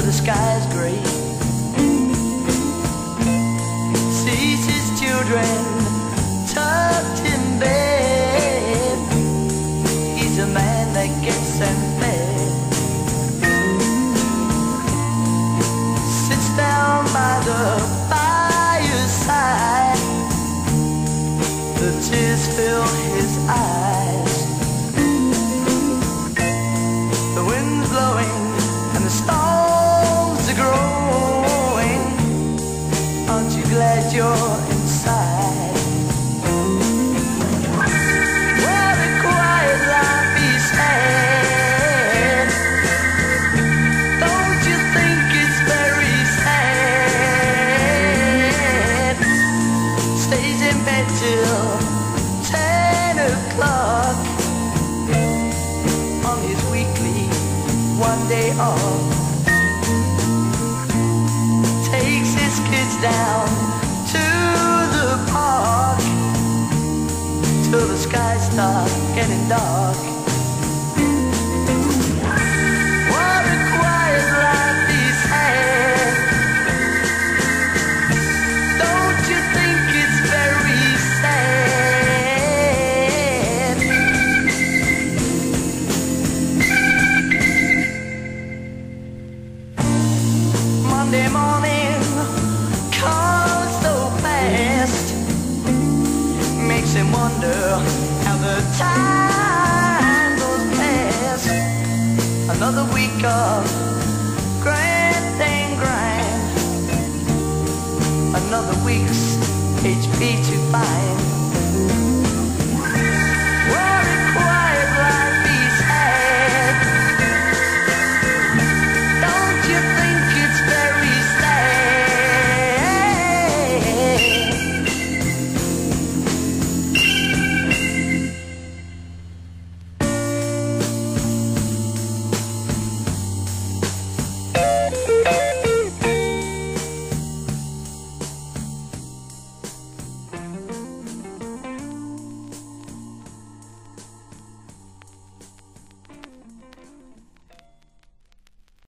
the sky's gray. Sees his children tucked in bed. He's a man that gets them fed. Sits down by the fireside. The tears fill his eyes. What a quiet life had. Don't you think it's very sad? Stays in bed till ten o'clock on his weekly one day off. Takes his kids down start getting dark. Wonder how the time goes past. Another week of grand and grind, another week's HP to find.